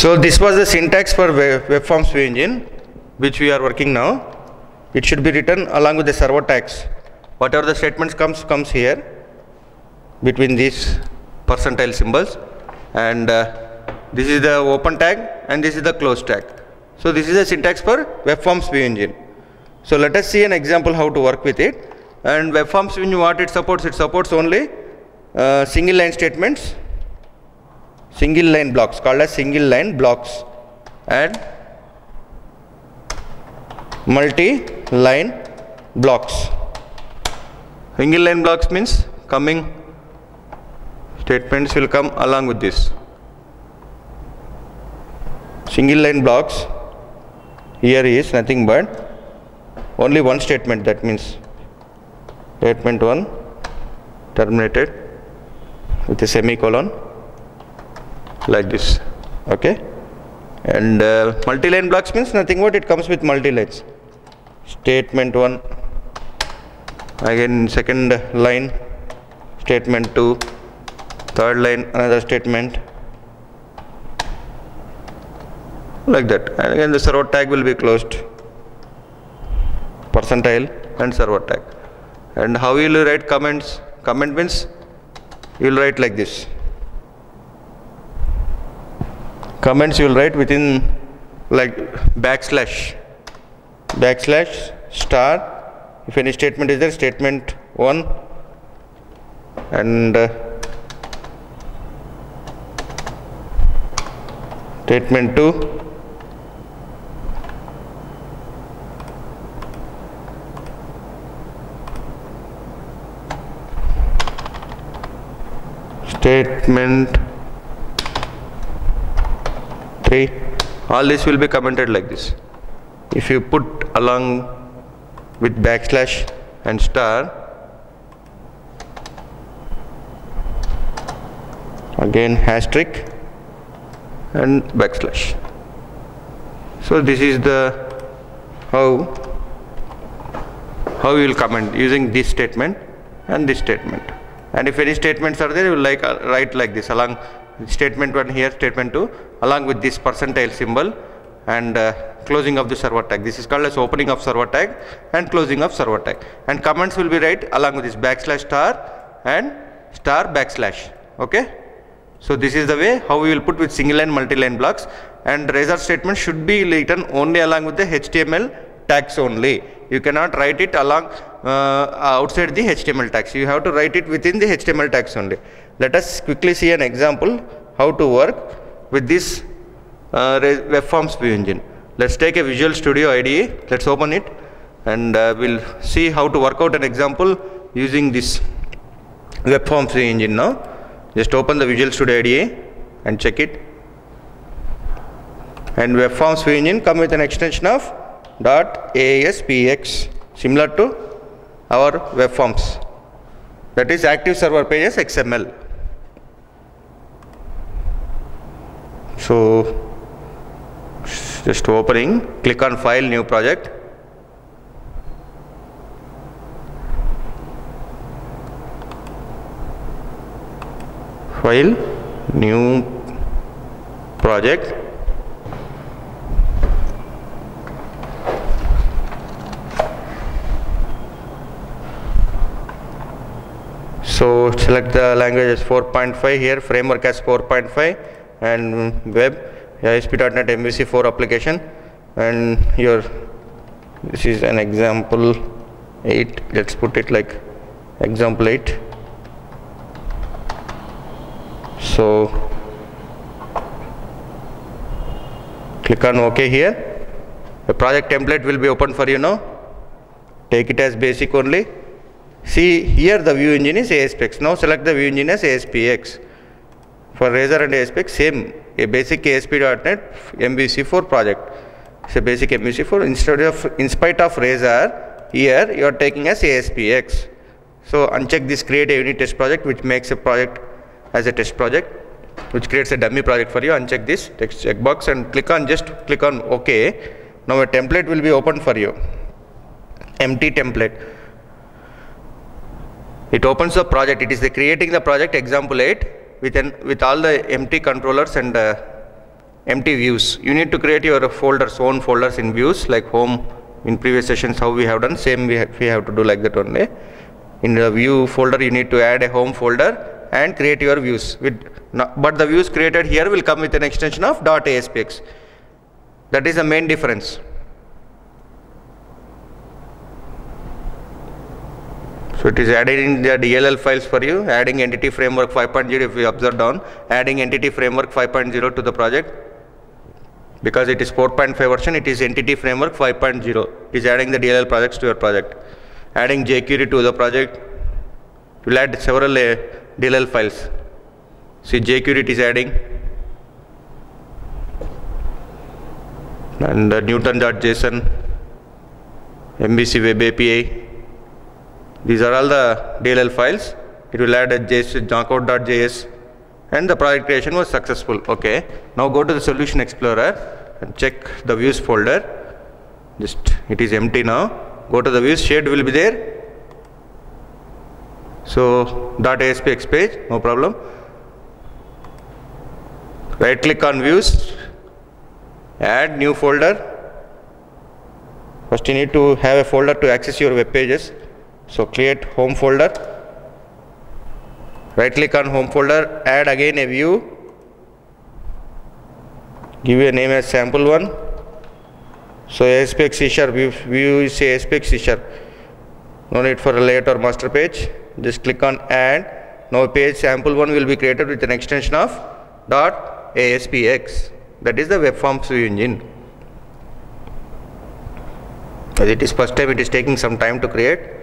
So this was the syntax for web, web forms view engine which we are working now. It should be written along with the server tags. Whatever the statements comes comes here between these percentile symbols and uh, this is the open tag and this is the close tag. So this is the syntax for web forms view engine. So let us see an example how to work with it and web forms view engine what it supports it supports only uh, single line statements single line blocks called as single line blocks. And multi line blocks. Single line blocks means coming statements will come along with this. Single line blocks here is nothing but only one statement that means statement 1 terminated with a semicolon like this okay? And uh, multi-line blocks means nothing but it comes with multi-lines. Statement 1 again second line statement 2 third line another statement. Like that. And again the server tag will be closed. Percentile and server tag. And how will you write comments? Comment means you will write like this comments you will write within like backslash. Backslash star if any statement is there statement 1 and uh, statement 2 statement 3 all this will be commented like this. If you put along with backslash and star again asterisk and backslash. So this is the how how you will comment using this statement and this statement. And if any statements are there you will like uh, write like this along statement 1 here statement 2 along with this percentile symbol and uh, closing of the server tag this is called as opening of server tag and closing of server tag and comments will be right along with this backslash star and star backslash okay so this is the way how we will put with single line multi-line blocks and razor statement should be written only along with the HTML tags only. You cannot write it along uh, outside the HTML tags. You have to write it within the HTML tags only. Let us quickly see an example how to work with this uh, forms view engine. Let's take a Visual Studio IDE. Let's open it and uh, we'll see how to work out an example using this web forms view engine now. Just open the Visual Studio IDE and check it. And web forms view engine come with an extension of .aspx similar to our web forms that is active server pages XML. So just opening click on file new project. File new project. So select the language as 4.5 here framework as 4.5 and web ASP.NET MVC4 application and your this is an example 8 let's put it like example 8 so click on ok here. The project template will be open for you now. Take it as basic only. See here the view engine is ASPX now select the view engine as ASPX for Razor and ASPX same a basic ASP.NET MVC4 project. It's a basic MVC4 instead of in spite of Razor here you are taking as ASPX so uncheck this create a unit test project which makes a project as a test project which creates a dummy project for you. Uncheck this text checkbox and click on just click on ok. Now a template will be open for you. Empty template. It opens the project. It is the creating the project example 8 with an with all the empty controllers and uh, empty views. You need to create your folders, own folders in views like home in previous sessions how we have done same we have, we have to do like that only. In the view folder you need to add a home folder and create your views with but the views created here will come with an extension of .aspx. That is the main difference. So it is adding the DLL files for you, adding entity framework 5.0 if we observe down, adding entity framework 5.0 to the project. Because it is 4.5 version, it is entity framework 5.0. It is adding the DLL projects to your project. Adding jQuery to the project, will add several uh, DLL files. See jQuery it is adding. And uh, Newton.json, MVC Web API, these are all the DLL files. It will add a JS, knockout.js and the project creation was successful. Okay. Now go to the solution explorer and check the views folder. Just it is empty now. Go to the views shade will be there. So .aspx page, no problem. Right click on views, add new folder. First you need to have a folder to access your web pages. So create home folder, right click on home folder, add again a view, give a name as sample one. So ASPX C sharp, view is ASPX C sharp. No need for a layout or master page. Just click on add. Now page sample one will be created with an extension of dot ASPX. That is the web forms view engine. As it is first time, it is taking some time to create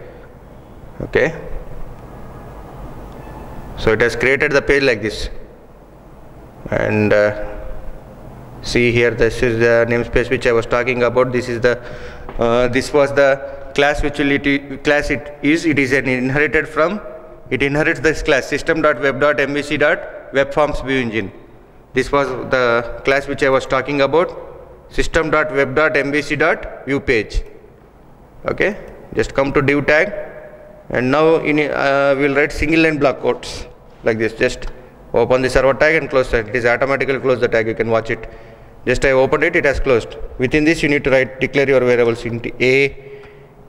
okay. So it has created the page like this. And uh, see here this is the namespace which I was talking about. This is the uh, this was the class which it class it is. It is an inherited from it inherits this class system.web.mvc.webforms view engine. This was the class which I was talking about system.web.mvc.view page. Okay. Just come to div tag and now in uh, we'll write single line block quotes like this. Just open the server tag and close it. it is automatically close the tag. You can watch it. Just I opened it it has closed. Within this you need to write declare your variables into a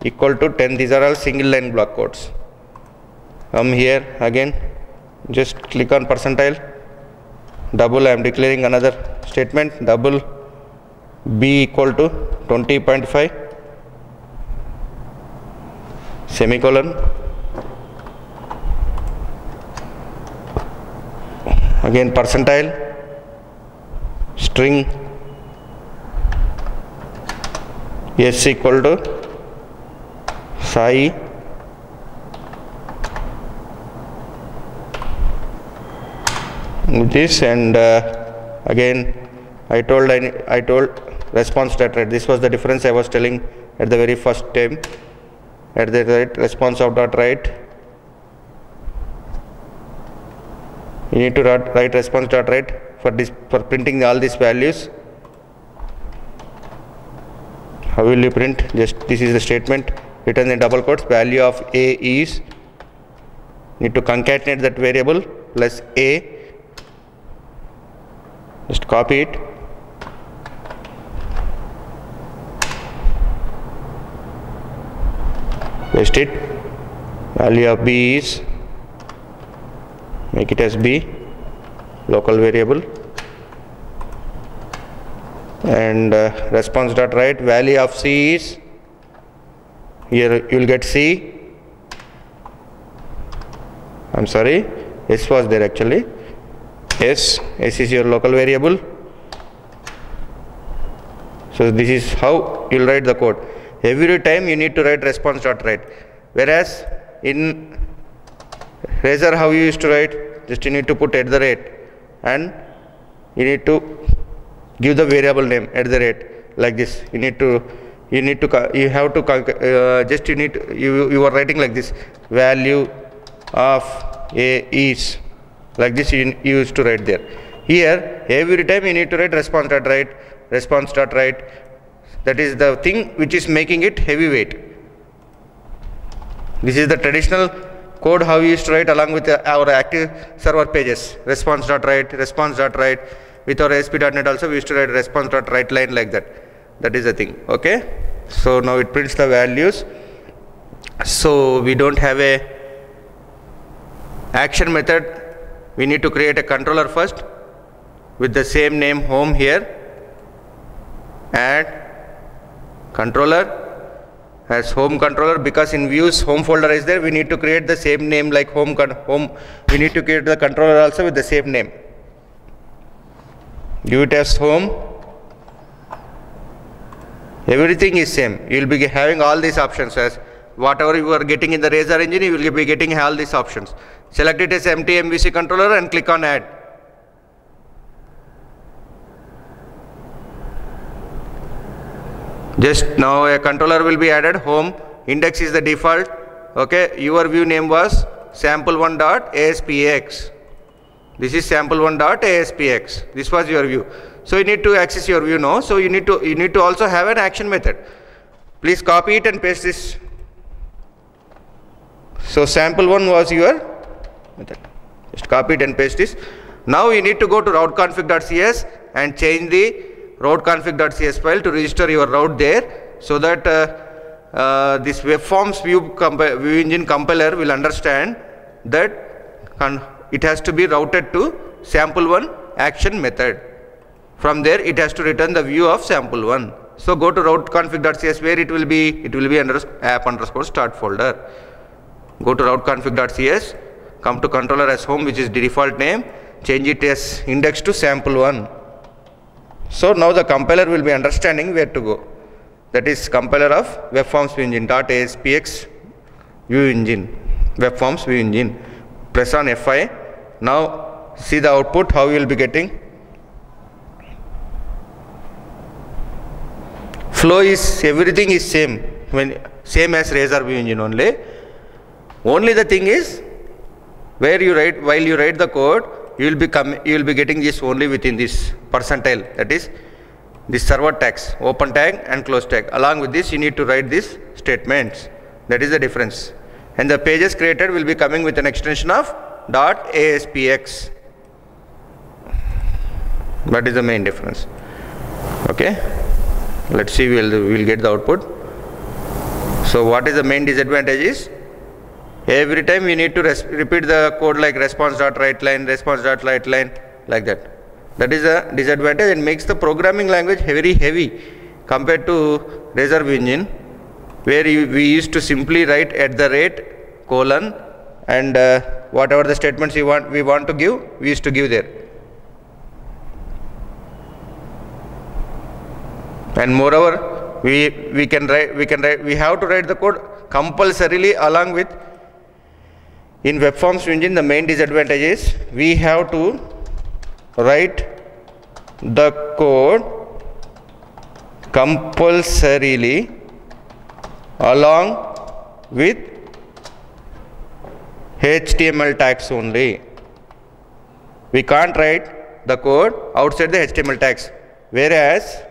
equal to 10 these are all single line block quotes come here again. Just click on percentile. Double I am declaring another statement. Double b equal to 20.5 semicolon. Again percentile. String. S equal to psi. This and uh, again I told I, I told response rate this was the difference I was telling at the very first time at the right response of dot write. You need to write, write response dot write for this for printing all these values. How will you print? Just this is the statement written in double quotes. Value of a is need to concatenate that variable plus a. Just copy it paste it. Value of b is make it as b local variable. And uh, response dot write value of c is here you will get c. I'm sorry s was there actually. S s is your local variable. So this is how you'll write the code every time you need to write response dot write. Whereas in razor how you used to write? Just you need to put at the rate. And you need to give the variable name at the rate like this. You need to you need to you have to uh, just you need to, you you are writing like this. Value of a is like this you, you used to write there. Here every time you need to write response dot write response dot write that is the thing which is making it heavyweight this is the traditional code how we used to write along with our active server pages response dot write response dot write with our ASP.NET also we used to write response dot write line like that. That is the thing. Okay. So now it prints the values. So we don't have a action method. We need to create a controller first with the same name home here. Add controller as home controller because in views home folder is there we need to create the same name like home home we need to create the controller also with the same name. Give it as home everything is same. You will be having all these options as whatever you are getting in the razor engine you will be getting all these options. Select it as empty mvc controller and click on add just now a controller will be added. Home index is the default. Okay your view name was sample1 dot aspx this is sample1 dot aspx this was your view. So you need to access your view now. So you need to you need to also have an action method. Please copy it and paste this. So sample1 was your method. Just copy it and paste this. Now you need to go to route routeconfig.cs and change the routeconfig.cs file to register your route there so that uh, uh, this webforms view, view engine compiler will understand that it has to be routed to sample1 action method. From there it has to return the view of sample1. So go to routeconfig.cs where it will be, it will be under app underscore start folder. Go to routeconfig.cs, come to controller as home which is the default name, change it as index to sample1 so now the compiler will be understanding where to go. That is compiler of webforms view engine dot aspx view engine webforms view engine. Press on F5. Now see the output how you will be getting. Flow is everything is same when same as Razor view engine only. Only the thing is where you write while you write the code you will be coming you will be getting this only within this percentile that is this server tags open tag and close tag. Along with this you need to write these statements. That is the difference. And the pages created will be coming with an extension of. dot aspx that is the main difference. Okay? Let's see we'll we'll get the output. So what is the main disadvantage is every time we need to repeat the code like response dot write line response dot write line like that. That is a disadvantage and makes the programming language very heavy compared to razor engine where we used to simply write at the rate colon and uh, whatever the statements we want we want to give we used to give there. And moreover we we can write we can write we have to write the code compulsorily along with in web forms engine the main disadvantage is we have to write the code compulsorily along with HTML tags only. We can't write the code outside the HTML tags. Whereas,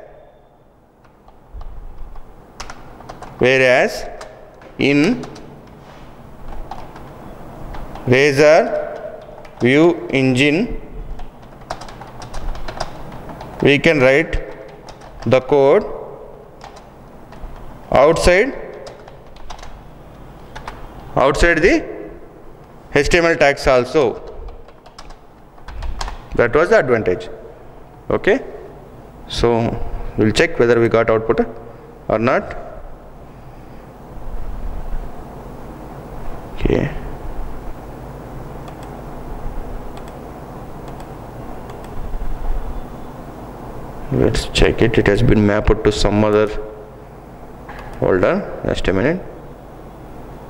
whereas in razor view engine. We can write the code outside outside the HTML tags also. That was the advantage. Okay? So we'll check whether we got output or not okay let's check it. It has been mapped to some other folder. Just a minute.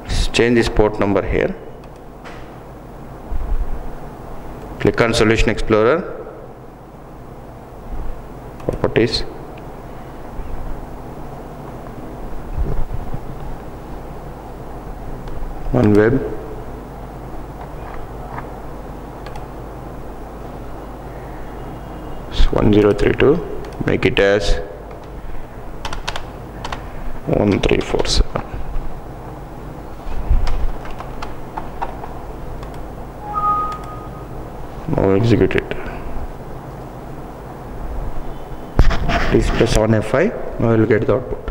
Let's change this port number here. Click on solution explorer. Properties. On web. 1032 make it as 1347 now execute it. Display 7fi now we will get the output.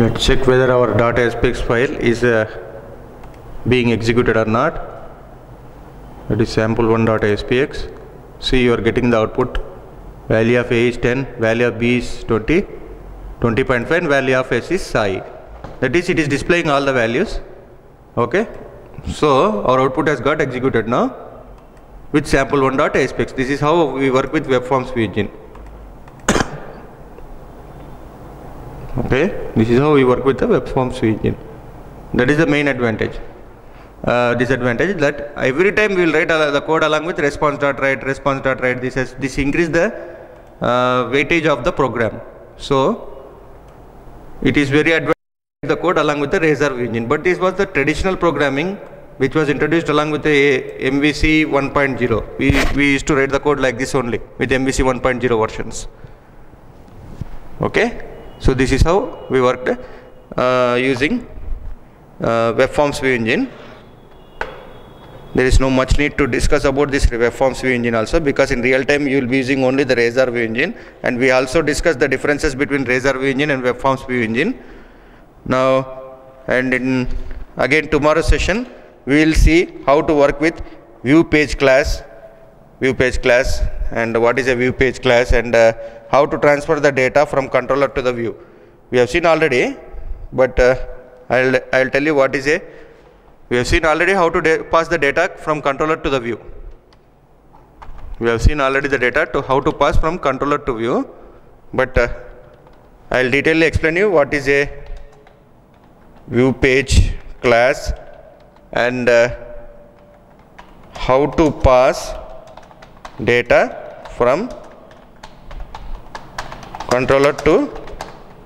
Let's check whether our .aspx file is uh, being executed or not. That is sample1.aspx see you are getting the output. Value of a is 10 value of b is 20 20.5 and value of s is i that is it is displaying all the values. Okay? So our output has got executed now with sample1.aspx this is how we work with web forms engine okay? This is how we work with the web forms engine that is the main advantage. Uh, disadvantage that every time we will write the code along with response dot write response dot write this has this increase the uh, weightage of the program. So it is very advantage the code along with the razor engine. But this was the traditional programming which was introduced along with the MVC 1.0 we, we used to write the code like this only with MVC 1.0 versions. Okay so this is how we worked uh, using uh, view engine. There is no much need to discuss about this web forms view engine also because in real time you will be using only the razor view engine. And we also discuss the differences between razor view engine and web forms view engine. Now and in again tomorrow session we will see how to work with view page class view page class and what is a view page class and uh, how to transfer the data from controller to the view. We have seen already, but uh, I'll, I'll tell you what is a, we have seen already how to pass the data from controller to the view. We have seen already the data to how to pass from controller to view, but uh, I'll detailedly explain you what is a view page class and uh, how to pass data from controller to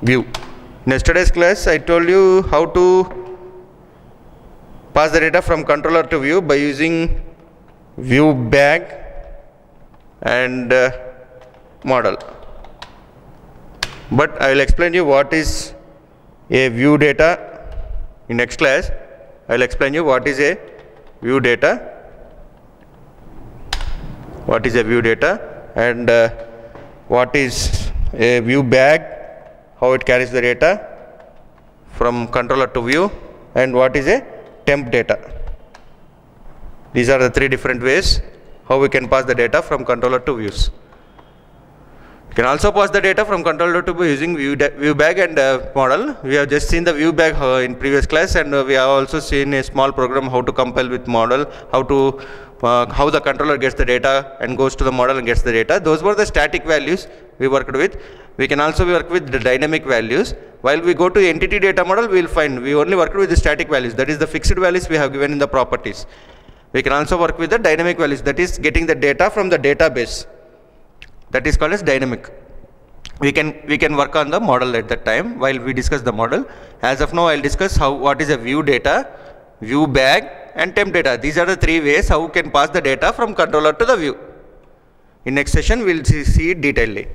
view. In yesterday's class I told you how to pass the data from controller to view by using view bag and uh, model. But I will explain you what is a view data in next class. I will explain you what is a view data what is a view data and uh, what is a view bag, how it carries the data from controller to view and what is a temp data. These are the three different ways how we can pass the data from controller to views. You can also pass the data from controller to view using view, view bag and uh, model. We have just seen the view bag uh, in previous class and uh, we have also seen a small program how to compile with model, how to uh, how the controller gets the data and goes to the model and gets the data. Those were the static values we worked with. We can also work with the dynamic values. While we go to entity data model, we will find we only worked with the static values. That is the fixed values we have given in the properties. We can also work with the dynamic values. That is getting the data from the database. That is called as dynamic. We can we can work on the model at that time while we discuss the model. As of now, I'll discuss how what is a view data, view bag, and temp data. These are the three ways how we can pass the data from controller to the view. In next session, we'll see, see it detailedly.